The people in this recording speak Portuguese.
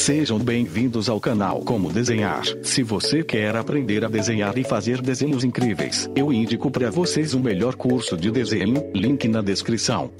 Sejam bem-vindos ao canal Como Desenhar. Se você quer aprender a desenhar e fazer desenhos incríveis, eu indico para vocês o melhor curso de desenho, link na descrição.